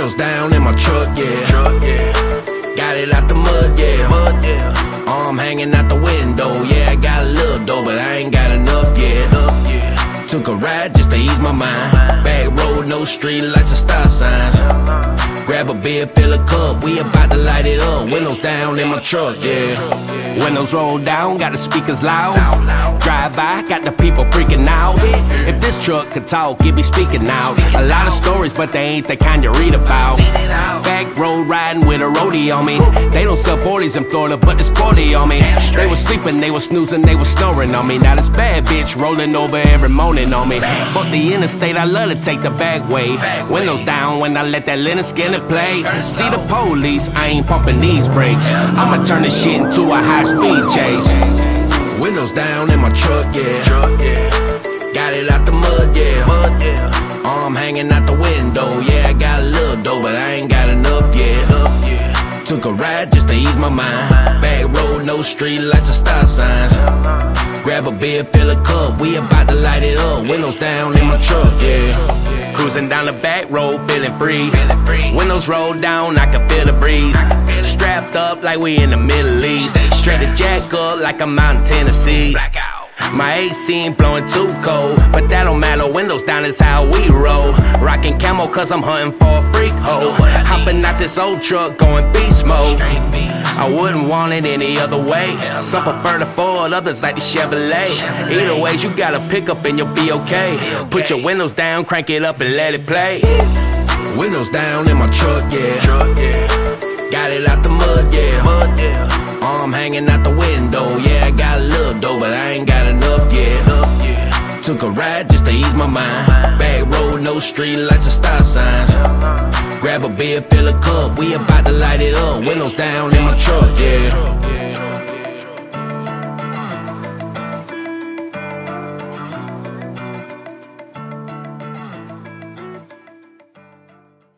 Windows down in my truck, yeah. Got it out the mud, yeah. Arm hanging out the window, yeah. I got a little dough, but I ain't got enough yet. Took a ride just to ease my mind. Back road, no street lights or stop signs. Grab a beer, fill a cup, we about to light it up. Windows down in my truck, yeah. Windows roll down, got the speakers loud. Drive by, got the people freaking out. This truck could talk, it'd be speaking out. A lot of stories, but they ain't the kind you read about. Back road riding with a roadie on me. They don't sell 40s in Florida, but there's 40 on me. They was sleeping, they was snoozing, they was snoring on me. Now this bad bitch rolling over every morning on me. But the interstate, I love to take the back way. Windows down when I let that Lynyrd Skynyrd play. See the police, I ain't pumping these brakes. I'ma turn this shit into a high speed chase. Windows down in my truck, yeah. Got it out the mud, yeah. Arm hanging out the window, yeah. I got a little dough, but I ain't got enough yeah. Took a ride just to ease my mind. Back road, no street lights or stop signs. Grab a beer, fill a cup, we about to light it up. Windows down in my truck, yeah. Cruising down the back road, feeling free. Windows rolled down, I can feel the breeze. Strapped up like we in the Middle East. Straight to jack up like I'm out in Tennessee. My AC ain't blowing too cold, but that don't matter. Windows down is how we roll. Rocking camo cause I'm hunting for a freak hoe. Hopping out this old truck, going beast mode. I wouldn't want it any other way. Some prefer the Ford, others like the Chevrolet. Either ways, you got a pickup and you'll be okay. Put your windows down, crank it up and let it play. Windows down in my truck, yeah. Got it out the mud, yeah. Arm hanging out the window, yeah. Mind. Back road, no street lights or stop signs. Grab a beer, fill a cup, we about to light it up. Windows down in my truck, yeah.